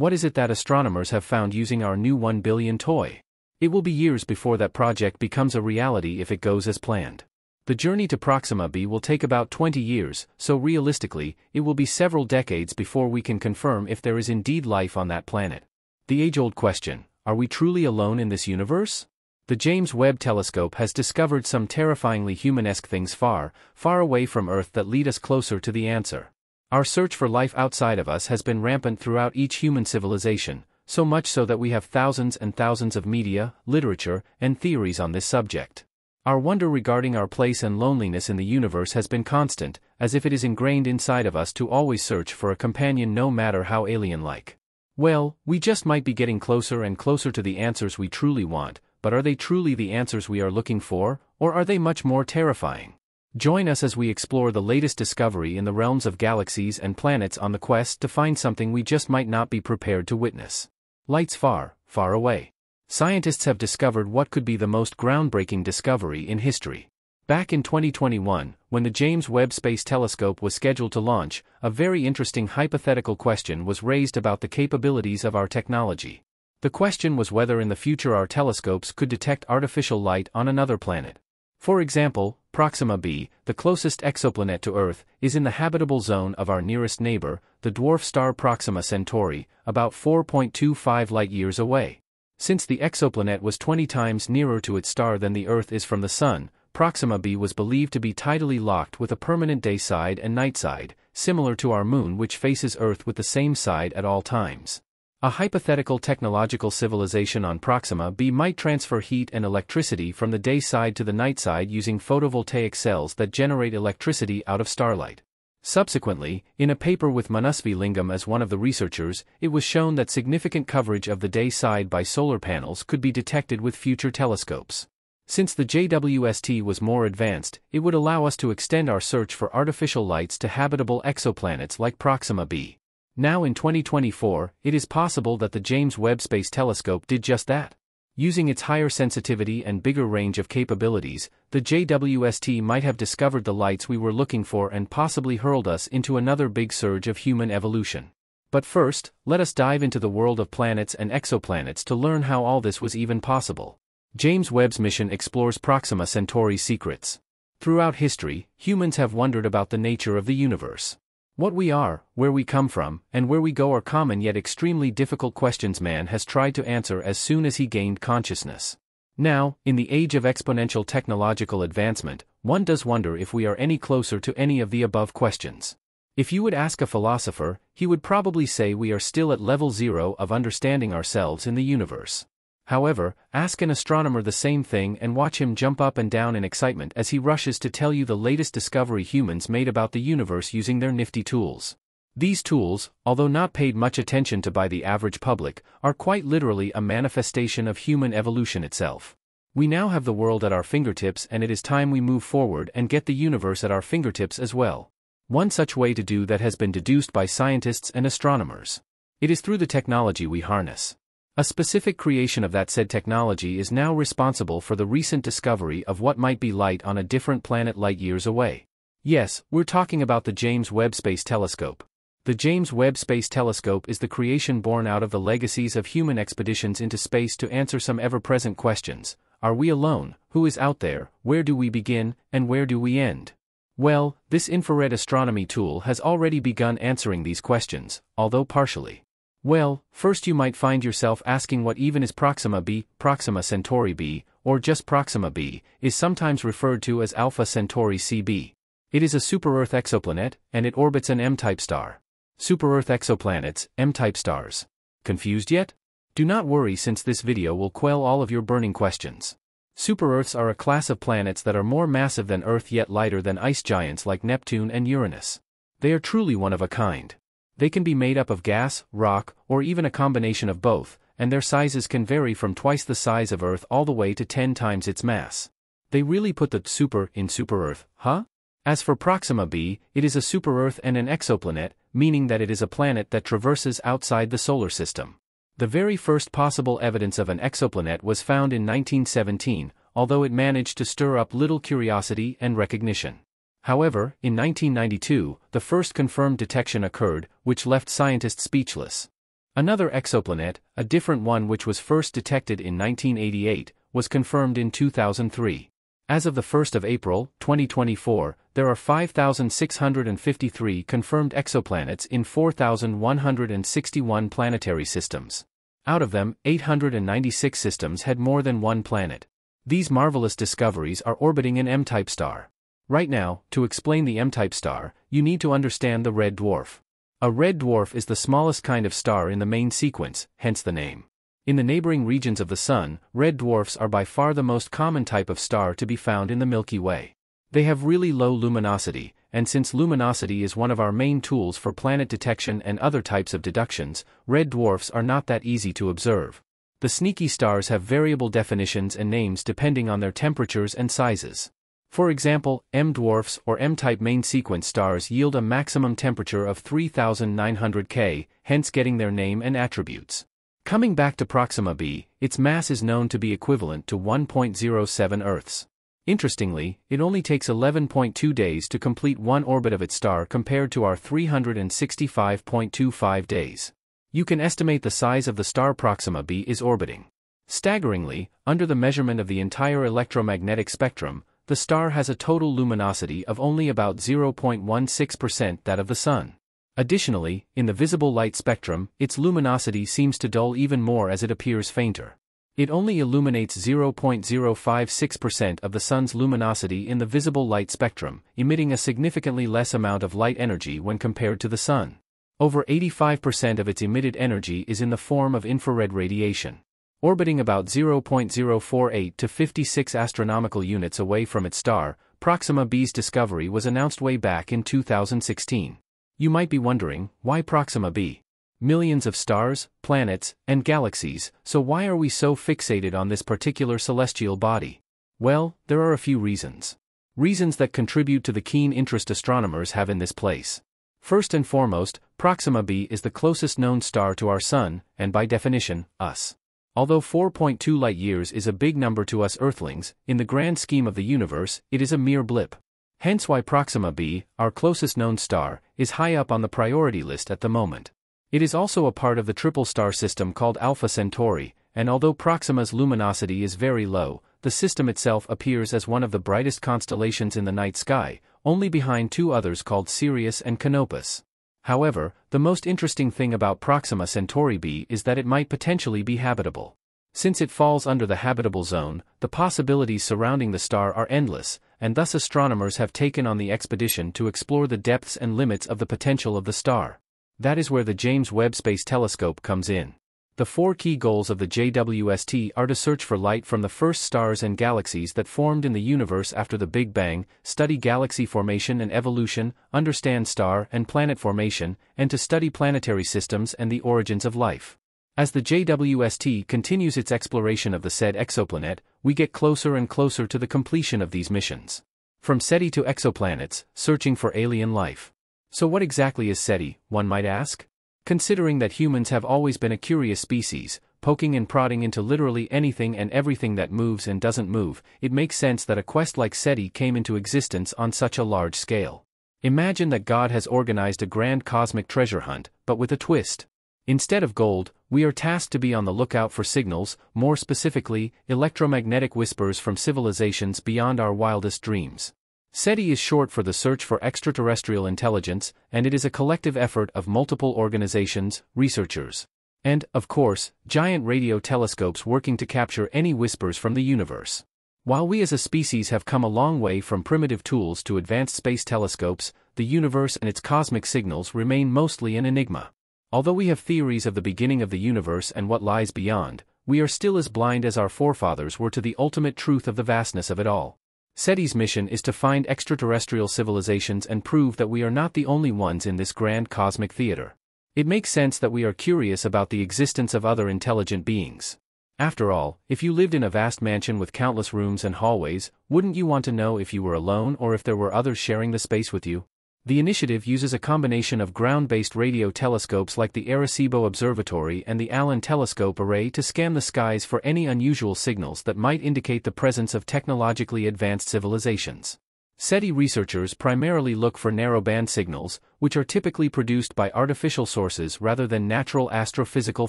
What is it that astronomers have found using our new 1 billion toy? It will be years before that project becomes a reality if it goes as planned. The journey to Proxima b will take about 20 years, so realistically, it will be several decades before we can confirm if there is indeed life on that planet. The age old question are we truly alone in this universe? The James Webb Telescope has discovered some terrifyingly human-esque things far, far away from Earth that lead us closer to the answer. Our search for life outside of us has been rampant throughout each human civilization, so much so that we have thousands and thousands of media, literature, and theories on this subject. Our wonder regarding our place and loneliness in the universe has been constant, as if it is ingrained inside of us to always search for a companion no matter how alien-like. Well, we just might be getting closer and closer to the answers we truly want, but are they truly the answers we are looking for, or are they much more terrifying? Join us as we explore the latest discovery in the realms of galaxies and planets on the quest to find something we just might not be prepared to witness. Lights far, far away. Scientists have discovered what could be the most groundbreaking discovery in history. Back in 2021, when the James Webb Space Telescope was scheduled to launch, a very interesting hypothetical question was raised about the capabilities of our technology. The question was whether in the future our telescopes could detect artificial light on another planet. For example, Proxima b, the closest exoplanet to Earth, is in the habitable zone of our nearest neighbor, the dwarf star Proxima Centauri, about 4.25 light-years away. Since the exoplanet was 20 times nearer to its star than the Earth is from the Sun, Proxima b was believed to be tidally locked with a permanent day side and night side, similar to our moon which faces Earth with the same side at all times. A hypothetical technological civilization on Proxima b might transfer heat and electricity from the day side to the night side using photovoltaic cells that generate electricity out of starlight. Subsequently, in a paper with Manasvi Lingam as one of the researchers, it was shown that significant coverage of the day side by solar panels could be detected with future telescopes. Since the JWST was more advanced, it would allow us to extend our search for artificial lights to habitable exoplanets like Proxima b. Now in 2024, it is possible that the James Webb Space Telescope did just that. Using its higher sensitivity and bigger range of capabilities, the JWST might have discovered the lights we were looking for and possibly hurled us into another big surge of human evolution. But first, let us dive into the world of planets and exoplanets to learn how all this was even possible. James Webb's mission explores Proxima Centauri's secrets. Throughout history, humans have wondered about the nature of the universe. What we are, where we come from, and where we go are common yet extremely difficult questions man has tried to answer as soon as he gained consciousness. Now, in the age of exponential technological advancement, one does wonder if we are any closer to any of the above questions. If you would ask a philosopher, he would probably say we are still at level zero of understanding ourselves in the universe. However, ask an astronomer the same thing and watch him jump up and down in excitement as he rushes to tell you the latest discovery humans made about the universe using their nifty tools. These tools, although not paid much attention to by the average public, are quite literally a manifestation of human evolution itself. We now have the world at our fingertips and it is time we move forward and get the universe at our fingertips as well. One such way to do that has been deduced by scientists and astronomers. It is through the technology we harness. A specific creation of that said technology is now responsible for the recent discovery of what might be light on a different planet light years away. Yes, we're talking about the James Webb Space Telescope. The James Webb Space Telescope is the creation born out of the legacies of human expeditions into space to answer some ever-present questions. Are we alone? Who is out there? Where do we begin, and where do we end? Well, this infrared astronomy tool has already begun answering these questions, although partially. Well, first you might find yourself asking what even is Proxima b, Proxima Centauri b, or just Proxima b, is sometimes referred to as Alpha Centauri cb. It is a super-Earth exoplanet, and it orbits an M-type star. Super-Earth exoplanets, M-type stars. Confused yet? Do not worry since this video will quell all of your burning questions. Super-Earths are a class of planets that are more massive than Earth yet lighter than ice giants like Neptune and Uranus. They are truly one of a kind. They can be made up of gas, rock, or even a combination of both, and their sizes can vary from twice the size of Earth all the way to 10 times its mass. They really put the super in super-Earth, huh? As for Proxima b, it is a super-Earth and an exoplanet, meaning that it is a planet that traverses outside the solar system. The very first possible evidence of an exoplanet was found in 1917, although it managed to stir up little curiosity and recognition. However, in 1992, the first confirmed detection occurred, which left scientists speechless. Another exoplanet, a different one which was first detected in 1988, was confirmed in 2003. As of the 1st of April, 2024, there are 5,653 confirmed exoplanets in 4,161 planetary systems. Out of them, 896 systems had more than one planet. These marvelous discoveries are orbiting an M-type star. Right now, to explain the M-type star, you need to understand the red dwarf. A red dwarf is the smallest kind of star in the main sequence, hence the name. In the neighboring regions of the Sun, red dwarfs are by far the most common type of star to be found in the Milky Way. They have really low luminosity, and since luminosity is one of our main tools for planet detection and other types of deductions, red dwarfs are not that easy to observe. The sneaky stars have variable definitions and names depending on their temperatures and sizes. For example, M dwarfs or M-type main sequence stars yield a maximum temperature of 3900 K, hence getting their name and attributes. Coming back to Proxima b, its mass is known to be equivalent to 1.07 Earths. Interestingly, it only takes 11.2 days to complete one orbit of its star compared to our 365.25 days. You can estimate the size of the star Proxima b is orbiting. Staggeringly, under the measurement of the entire electromagnetic spectrum, the star has a total luminosity of only about 0.16% that of the Sun. Additionally, in the visible light spectrum, its luminosity seems to dull even more as it appears fainter. It only illuminates 0.056% of the Sun's luminosity in the visible light spectrum, emitting a significantly less amount of light energy when compared to the Sun. Over 85% of its emitted energy is in the form of infrared radiation. Orbiting about 0.048 to 56 astronomical units away from its star, Proxima b's discovery was announced way back in 2016. You might be wondering, why Proxima b? Millions of stars, planets, and galaxies, so why are we so fixated on this particular celestial body? Well, there are a few reasons. Reasons that contribute to the keen interest astronomers have in this place. First and foremost, Proxima b is the closest known star to our Sun, and by definition, us. Although 4.2 light years is a big number to us Earthlings, in the grand scheme of the universe, it is a mere blip. Hence why Proxima b, our closest known star, is high up on the priority list at the moment. It is also a part of the triple star system called Alpha Centauri, and although Proxima's luminosity is very low, the system itself appears as one of the brightest constellations in the night sky, only behind two others called Sirius and Canopus. However, the most interesting thing about Proxima Centauri b is that it might potentially be habitable. Since it falls under the habitable zone, the possibilities surrounding the star are endless, and thus astronomers have taken on the expedition to explore the depths and limits of the potential of the star. That is where the James Webb Space Telescope comes in. The four key goals of the JWST are to search for light from the first stars and galaxies that formed in the universe after the Big Bang, study galaxy formation and evolution, understand star and planet formation, and to study planetary systems and the origins of life. As the JWST continues its exploration of the said exoplanet, we get closer and closer to the completion of these missions. From SETI to exoplanets, searching for alien life. So what exactly is SETI, one might ask? Considering that humans have always been a curious species, poking and prodding into literally anything and everything that moves and doesn't move, it makes sense that a quest like SETI came into existence on such a large scale. Imagine that God has organized a grand cosmic treasure hunt, but with a twist. Instead of gold, we are tasked to be on the lookout for signals, more specifically, electromagnetic whispers from civilizations beyond our wildest dreams. SETI is short for the Search for Extraterrestrial Intelligence, and it is a collective effort of multiple organizations, researchers, and, of course, giant radio telescopes working to capture any whispers from the universe. While we as a species have come a long way from primitive tools to advanced space telescopes, the universe and its cosmic signals remain mostly an enigma. Although we have theories of the beginning of the universe and what lies beyond, we are still as blind as our forefathers were to the ultimate truth of the vastness of it all. SETI's mission is to find extraterrestrial civilizations and prove that we are not the only ones in this grand cosmic theater. It makes sense that we are curious about the existence of other intelligent beings. After all, if you lived in a vast mansion with countless rooms and hallways, wouldn't you want to know if you were alone or if there were others sharing the space with you? The initiative uses a combination of ground-based radio telescopes like the Arecibo Observatory and the Allen Telescope Array to scan the skies for any unusual signals that might indicate the presence of technologically advanced civilizations. SETI researchers primarily look for narrowband signals, which are typically produced by artificial sources rather than natural astrophysical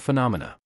phenomena.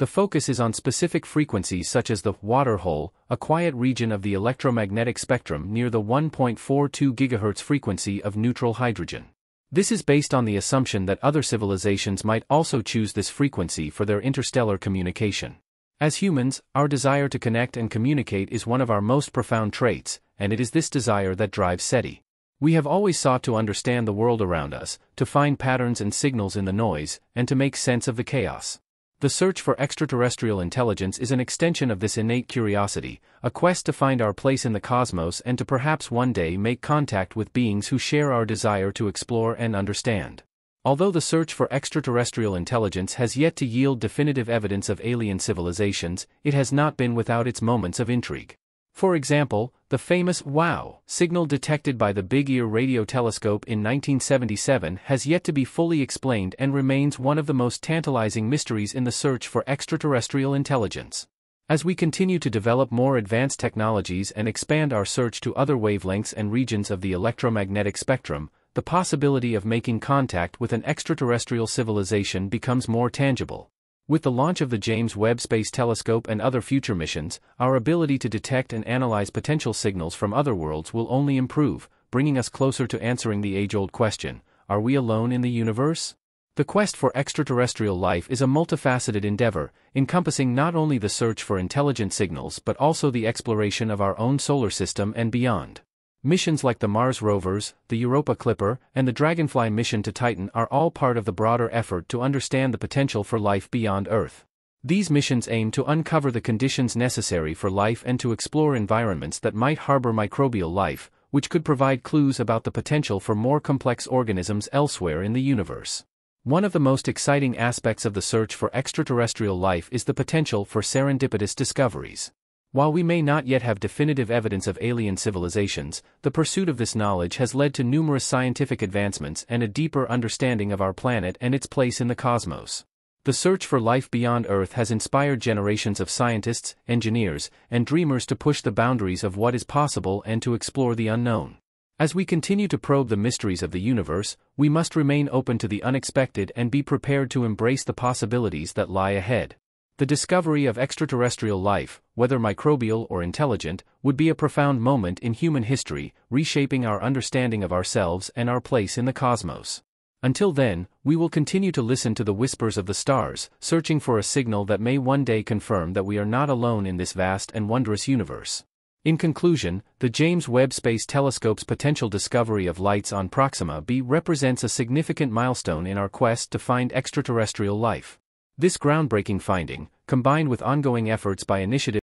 The focus is on specific frequencies such as the water hole, a quiet region of the electromagnetic spectrum near the 1.42 GHz frequency of neutral hydrogen. This is based on the assumption that other civilizations might also choose this frequency for their interstellar communication. As humans, our desire to connect and communicate is one of our most profound traits, and it is this desire that drives SETI. We have always sought to understand the world around us, to find patterns and signals in the noise, and to make sense of the chaos. The search for extraterrestrial intelligence is an extension of this innate curiosity, a quest to find our place in the cosmos and to perhaps one day make contact with beings who share our desire to explore and understand. Although the search for extraterrestrial intelligence has yet to yield definitive evidence of alien civilizations, it has not been without its moments of intrigue. For example, the famous WOW signal detected by the Big Ear radio telescope in 1977 has yet to be fully explained and remains one of the most tantalizing mysteries in the search for extraterrestrial intelligence. As we continue to develop more advanced technologies and expand our search to other wavelengths and regions of the electromagnetic spectrum, the possibility of making contact with an extraterrestrial civilization becomes more tangible. With the launch of the James Webb Space Telescope and other future missions, our ability to detect and analyze potential signals from other worlds will only improve, bringing us closer to answering the age-old question, are we alone in the universe? The quest for extraterrestrial life is a multifaceted endeavor, encompassing not only the search for intelligent signals but also the exploration of our own solar system and beyond. Missions like the Mars rovers, the Europa Clipper, and the Dragonfly mission to Titan are all part of the broader effort to understand the potential for life beyond Earth. These missions aim to uncover the conditions necessary for life and to explore environments that might harbor microbial life, which could provide clues about the potential for more complex organisms elsewhere in the universe. One of the most exciting aspects of the search for extraterrestrial life is the potential for serendipitous discoveries. While we may not yet have definitive evidence of alien civilizations, the pursuit of this knowledge has led to numerous scientific advancements and a deeper understanding of our planet and its place in the cosmos. The search for life beyond Earth has inspired generations of scientists, engineers, and dreamers to push the boundaries of what is possible and to explore the unknown. As we continue to probe the mysteries of the universe, we must remain open to the unexpected and be prepared to embrace the possibilities that lie ahead. The discovery of extraterrestrial life, whether microbial or intelligent, would be a profound moment in human history, reshaping our understanding of ourselves and our place in the cosmos. Until then, we will continue to listen to the whispers of the stars, searching for a signal that may one day confirm that we are not alone in this vast and wondrous universe. In conclusion, the James Webb Space Telescope's potential discovery of lights on Proxima b represents a significant milestone in our quest to find extraterrestrial life. This groundbreaking finding, combined with ongoing efforts by initiatives